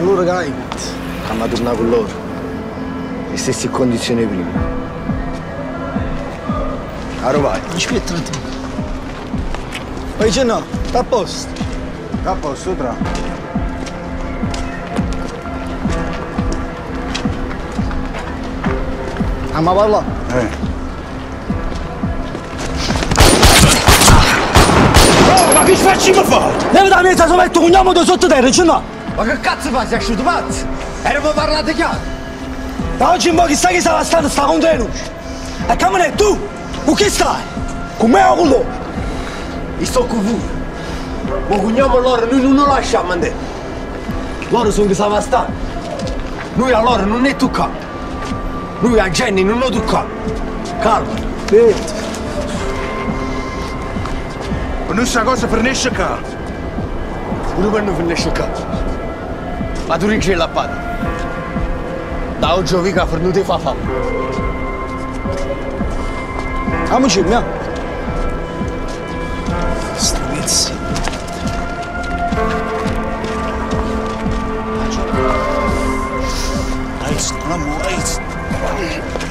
pure Kainit. Hanno tornato con loro. Le stesse condizioni prima. Aro vai. Aspetta un attimo. Poi c'è no, sta a posto. A posto, tra. Andiamo a parlare. Eh. Ma che facciamo fare? Levi da mezza se metto un uomo da sottoterra, c'è no? Ma che cazzo fai? Sei asciutto pazzo? Eravamo parlati chiaro. Da oggi in poi chissà che stava stando sta con te luce. E camone, tu? Con chi stai? Con me o con loro? Io sto con voi. Ma cogniamo loro, noi non lo lasciamo andare. Loro sono che stavano stando. Noi a loro non ne tocchiamo. Noi a Jenny non lo tocchiamo. Calma. Ma non sa cosa finisce qua. Pure per noi finisce qua. Adurin și la pad. Dau Jovica a de fafa. Am început, mi-am. Străveți. Aici, aici, isso.